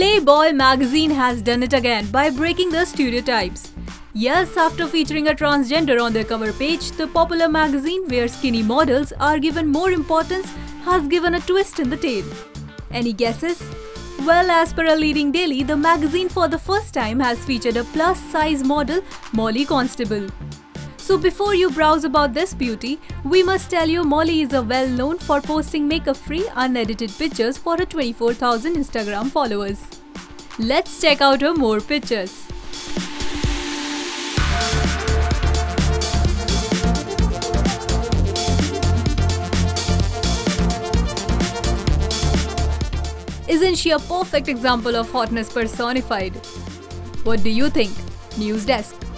Playboy magazine has done it again by breaking the stereotypes. Yes, after featuring a transgender on their cover page, the popular magazine where skinny models are given more importance has given a twist in the tale. Any guesses? Well, as per a leading daily, the magazine for the first time has featured a plus-size model, Molly Constable. So before you browse about this beauty, we must tell you Molly is a well known for posting makeup-free unedited pictures for her 24,000 Instagram followers. Let's check out her more pictures. Isn't she a perfect example of hotness personified? What do you think? News Desk.